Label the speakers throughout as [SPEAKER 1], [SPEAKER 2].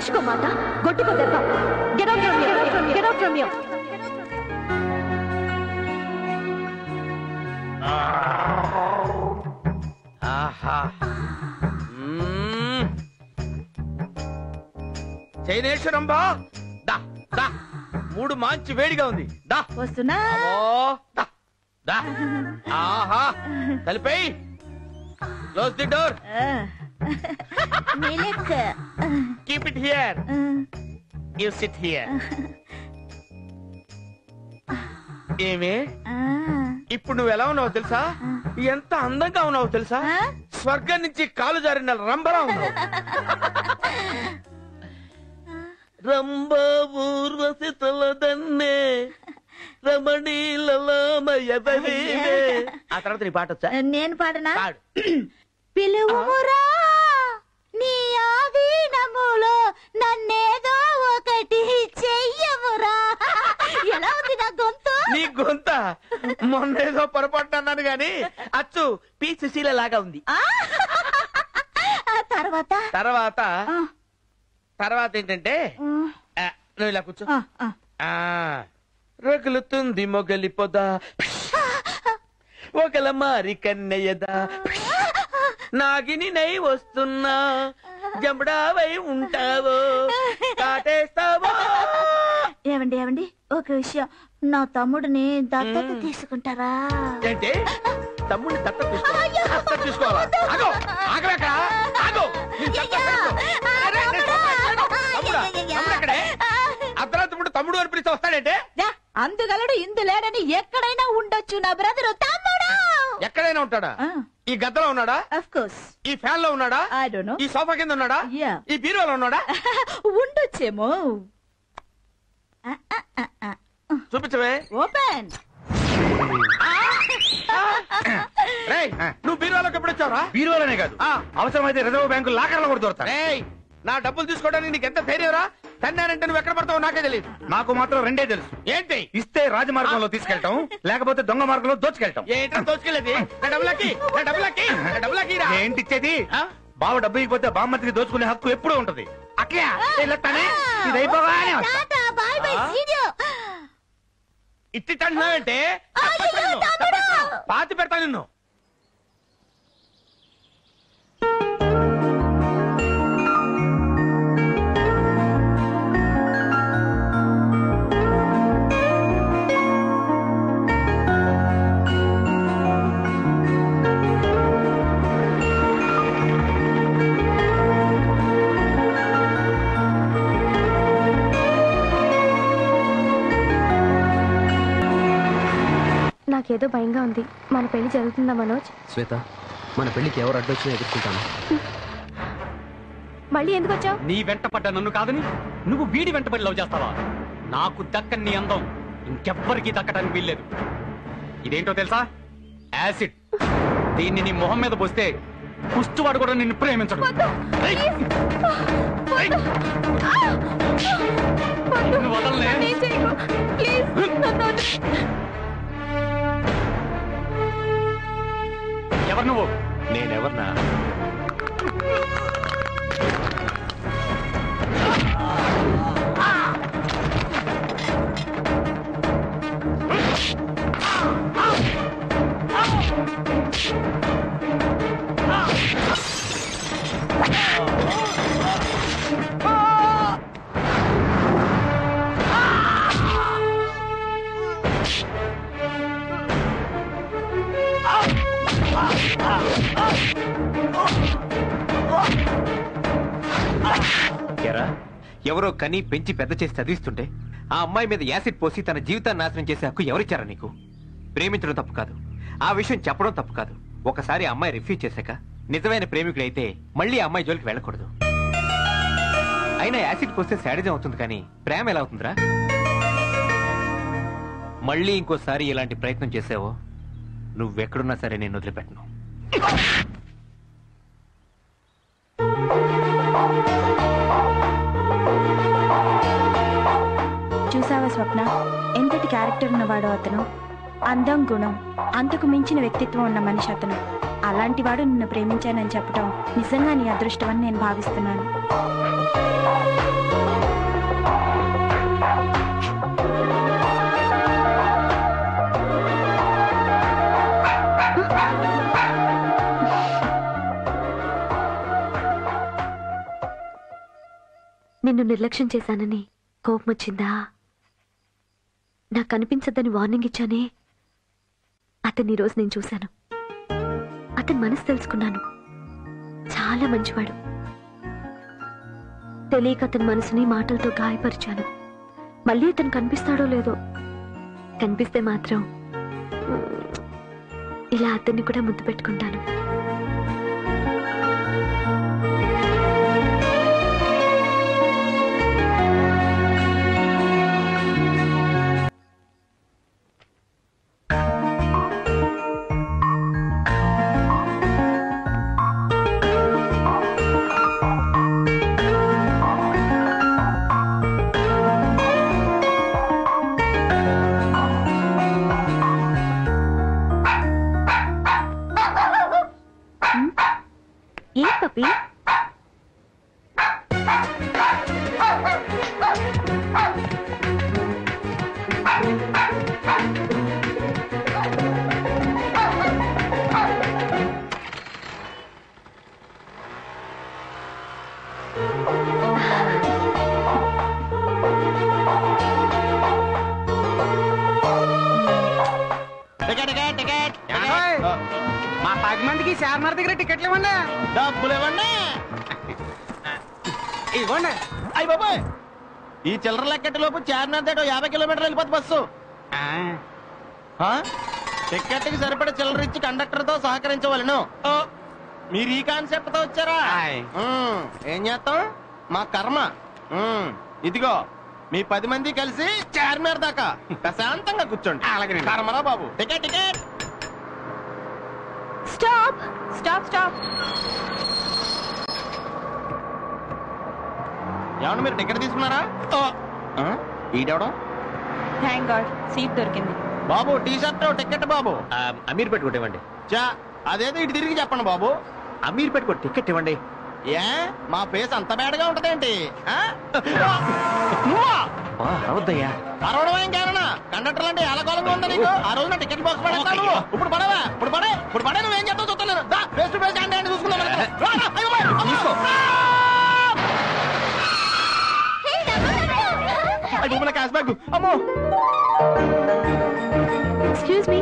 [SPEAKER 1] మనిషికో మాట గొడ్డుకో దెబ్బ.
[SPEAKER 2] చైనేశ్వరంబా దా దా. మూడు మంచి వేడిగా ఉంది. దా.
[SPEAKER 1] వస్తున్నా?
[SPEAKER 2] అవో దా దా. ఆహా. తలిపేయ్. Close the door
[SPEAKER 1] మిలిక్
[SPEAKER 2] keep it here you sit here ఏమే? ఇప్పుడు నువ్వు ఎలా ఉన్నావు తెలుసా? ఎంత అందంగా ఉన్నావు తెలుసా? స్వర్గం నుంచి కాలు జారిన రంబలా ఉన్నావు. రంభ ఊర్వశి తలదన్నే రమణీలమయదవే ఆ తర్వాత నీ పాట వచ్చా?
[SPEAKER 1] నేను పాడనా?
[SPEAKER 2] పాడు.
[SPEAKER 1] పిలువుమురా నీ ఆధీనములో నన్నేదో ఒకటి చెయ్యమురా ఎలా ఉంది నా గొంతు?
[SPEAKER 2] నీ గొంత? మొన్నేదో పొరపాటు అన్నాను గాని అచ్చు పి సుశీల లాగా ఉంది.
[SPEAKER 1] ఆ తర్వాత?
[SPEAKER 2] తర్వాత?
[SPEAKER 1] ఆ,
[SPEAKER 2] తర్వాత ఏంటంటే ఆ, నువ్వు ఇలా కూర్చో.
[SPEAKER 1] ఆ, ఆ.
[SPEAKER 2] ఆ రగులుతుంది మొగలి పొద. ఒకల మారి కన్నయ్యద. నాగిని నై వస్తున్నా. జంబడావై ఉంటావో? కాటేస్తావో?
[SPEAKER 1] ఏమండి ఏమండి ఒక విషయం. నా తమ్ముడిని దత్తత తీసుకుంటారా?
[SPEAKER 2] ఏంటి? తమ్ముడిని దత్త తీసుకోవాలి? ఆగో! ఆగలేక ఆగో! తమ్ముడా? అర్ధరాత్రి పూట అని పిలిస్తే వస్తాడంటే?
[SPEAKER 1] అందుగలడు ఇందు లేడని ఎక్కడైనా ఉండొచ్చు నా బ్రదరు. తమ్ముడు!
[SPEAKER 2] ఎక్కడైనా ఉంటాడా? ఈ గద్దలో ఉన్నాడా?
[SPEAKER 1] అఫ్ కోర్స్
[SPEAKER 2] ఈ ఫ్యాన్లో ఉన్నాడా?
[SPEAKER 1] ఐ డోంట్ నో
[SPEAKER 2] ఈ సోఫా కింద ఉన్నాడా?
[SPEAKER 1] యా
[SPEAKER 2] ఈ బీరువాలో ఉన్నాడా?
[SPEAKER 1] ఉండొచ్చేమో.
[SPEAKER 2] చూపించవే.
[SPEAKER 1] ఓపెన్
[SPEAKER 2] రేయ్ నువ్వు బీరువాలోకి ఎప్పుడు వచ్చావురా
[SPEAKER 3] బీరువాలనే కాదు.
[SPEAKER 2] ఆ.
[SPEAKER 3] అవసరమైతే రిజర్వ్ బ్యాంకు లాకర్లో కూడా దొరుకుతాయి
[SPEAKER 2] రేయ్ నా డబ్బులు తీసుకోవడానికి నీకు ఎంత ధైర్యంరా? తన్నానంటే నువ్వు ఎక్కడ పడతావో నాకే తెలియదు
[SPEAKER 3] నాకు మాత్రం రెండే తెలుసు.
[SPEAKER 2] ఏంటి?
[SPEAKER 3] ఇస్తే రాజమార్గంలో తీసుకెళ్తాం లేకపోతే దొంగ మార్గంలో దోచుకెళ్తాం.
[SPEAKER 2] ఏంట్రా దోచుకెళ్ళేది? నా డబ్బులకి నా డబ్బులకి నా డబ్బులకి రా.
[SPEAKER 3] ఏంటి ఇచ్చేది?
[SPEAKER 2] ఆ?
[SPEAKER 3] బావ డబ్బు ఇకపోతే బామ్మతికి దోచుకునే హక్కు ఎప్పుడూ ఉంటది. అక్కయ్య వెళ్ళొస్తానే ఇది అయిపోగానే వస్తా.
[SPEAKER 2] ఇట్టి అంటున్నావంటే. పాతి పెడతా నిన్ను.
[SPEAKER 4] నాకేదో భయంగా ఉంది. మన పెళ్ళి జరుగుతుందా మనోజ్?
[SPEAKER 5] శ్వేత మన పెళ్ళికి ఎవరు అడ్డొచ్చినా ఎదుర్కొంటాను.
[SPEAKER 4] మళ్ళీ ఎందుకు వచ్చావు?
[SPEAKER 5] నీ వెంట పడ్డ నన్ను కాదని నువ్వు వీడి వెంటబడి లవ్ చేస్తావా? నాకు దక్కని నీ అందం. ఇంకెవ్వరికీ దక్కడానికి వీల్లేదు. ఇదేంటో తెలుసా? యాసిడ్. దీన్ని నీ మొహం మీద పోస్తే పుష్టివాడు కూడా నిన్ను ప్రేమించడు. ఏయ్! ఏయ్! నిన్ను వదలనే. ఎవరు నువ్వు?
[SPEAKER 3] నేనెవర్నా?
[SPEAKER 6] ఎరా ఎవరో కని పెంచి పెద్ద చేసి చదివిస్తుంటే ఆ అమ్మాయి మీద యాసిడ్ పోసి తన జీవితాన్ని నాశనం చేసే హక్కు ఎవరిచ్చారా నీకు? ప్రేమించడం తప్పు కాదు. ఆ విషయం చెప్పడం తప్పు కాదు. ఒకసారి ఆ అమ్మాయి రిఫ్యూజ్ చేశాక నిజమైన ప్రేమికుడైతే మళ్ళీ ఆ అమ్మాయి జోలికి వెళ్ళకూడదు. అయినా యాసిడ్ పోస్తే శాడిజం అవుతుంది కానీ ప్రేమ ఎలా అవుతుందిరా? మళ్ళీ ఇంకోసారి ఇలాంటి ప్రయత్నం చేసావో నువ్వెక్కడున్నా సరే నేను వదిలిపెట్టను.
[SPEAKER 4] చూసావా స్వప్న? ఎంతటి క్యారెక్టర్ ఉన్నవాడో అతను? అందం గుణం అంతకు మించిన వ్యక్తిత్వం ఉన్న మనిషి అతను. అలాంటి వాడు నిన్ను ప్రేమించానని చెప్పడం నిజంగా నీ అదృష్టం అని నేను భావిస్తున్నాను.
[SPEAKER 7] నిన్ను నిర్లక్ష్యం చేశానని కోపం వచ్చిందా నాకు కనిపించద్దని వార్నింగ్ ఇచ్చానే? అతన్ని ఈరోజు నేను చూశాను. అతని మనసు తెలుసుకున్నాను. చాలా మంచివాడు. తెలియక అతని మనసుని మాటలతో గాయపరిచాను. మళ్ళీ అతను కనిపిస్తాడో లేదో? కనిపిస్తే మాత్రం ఇలా అతన్ని కూడా ముద్దు పెట్టుకుంటాను.
[SPEAKER 8] చార్మినార్ దగ్గర టికెట్లు ఇవ్వండి.
[SPEAKER 9] డబ్బులు ఇవ్వండి.
[SPEAKER 8] ఇవ్వండి.
[SPEAKER 9] అయ్యి బాబాయ్ ఈ చిల్లర లెక్కటి లోపు చార్మినార్ దాటో యాభై కిలోమీటర్లు వెళ్ళిపోతుంది బస్సు. ఆ? టికెట్కి సరిపడే చిల్లర ఇచ్చి కండక్టర్తో సహకరించవలను. ఓ, మీరు ఈ కాన్సెప్ట్తో వచ్చారా ఏం చేస్తాం మా కర్మ. ఇదిగో మీ పది మంది కలిసి చార్మినార్ దాకా ప్రశాంతంగా కూర్చోండి.
[SPEAKER 8] అలాగేనండి.
[SPEAKER 9] కర్మరా బాబు. Ticket ticket.
[SPEAKER 7] స్టాప్
[SPEAKER 4] స్టాప్
[SPEAKER 9] ఏమన్నా మీరు టికెట్ తీసుకున్నారా? ఈడెవడం?
[SPEAKER 4] థ్యాంక్ గాడ్ సీట్ దొరికింది.
[SPEAKER 9] బాబు టీ షర్ట్ టికెట్ బాబు.
[SPEAKER 6] అమీర్ పెట్టుకోటి ఇవ్వండి.
[SPEAKER 9] చా అదేదో ఇటు తిరిగి చెప్పండి బాబు.
[SPEAKER 6] అమీర్ పెట్టుకో టికెట్ ఇవ్వండి.
[SPEAKER 9] ఏ? మా ఫేస్ అంత బేడగా ఉంటదేంటి? ఆ? నువ్వా
[SPEAKER 6] అవద్దయ్యా
[SPEAKER 9] అరవడం ఏం కారణా కండక్టర్ అంటే ఎలకోలంగా ఉందా నీకు ఆ రోజున టికెట్ బాక్స్ పడేస్తా నువ్వు ఇప్పుడు పడవా ఇప్పుడు పడే ఇప్పుడు పడే నువ్వేం చేస్తావు చూస్తాను దా ఫేస్ టు ఫేస్ అంటే చూసుకుందాం క్యాష్ అమ్మో.
[SPEAKER 7] ఎక్స్క్యూజ్ మీ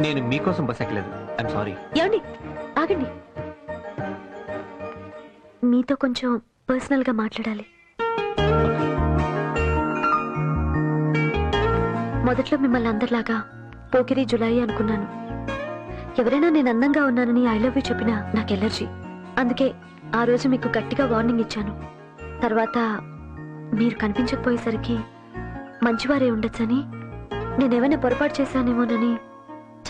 [SPEAKER 6] నేను మీకోసం బస్ ఎక్కలేదు. ఐఎమ్ సారీ
[SPEAKER 7] ఏమండి? ఆగండి. మీతో కొంచెం పర్సనల్గా మాట్లాడాలి. మొదట్లో మిమ్మల్ని అందరిలాగా పోకిరి జులాయి అనుకున్నాను. ఎవరైనా నేను అందంగా ఉన్నానని ఐ లవ్ యూ చెప్పినా నాకు ఎలర్జీ. అందుకే ఆ రోజు మీకు గట్టిగా వార్నింగ్ ఇచ్చాను. తర్వాత మీరు కనిపించకపోయేసరికి మంచివారే ఉండొచ్చని నేనేమైనా పొరపాటు చేశానేమోనని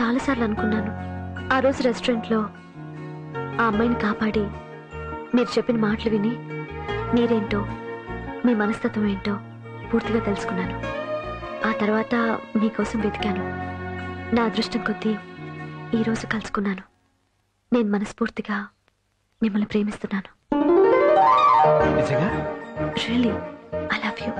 [SPEAKER 7] చాలాసార్లు అనుకున్నాను. ఆ రోజు రెస్టారెంట్లో ఆ అమ్మాయిని కాపాడి మీరు చెప్పిన మాటలు విని మీరేంటో మీ మనస్తత్వం ఏంటో పూర్తిగా తెలుసుకున్నాను. ఆ తర్వాత మీకోసం వెతికాను. నా అదృష్టం కొద్దీ ఈరోజు కలుసుకున్నాను. నేను మనస్ఫూర్తిగా మిమ్మల్ని ప్రేమిస్తున్నాను.
[SPEAKER 6] నిజంగా?
[SPEAKER 7] Really I love you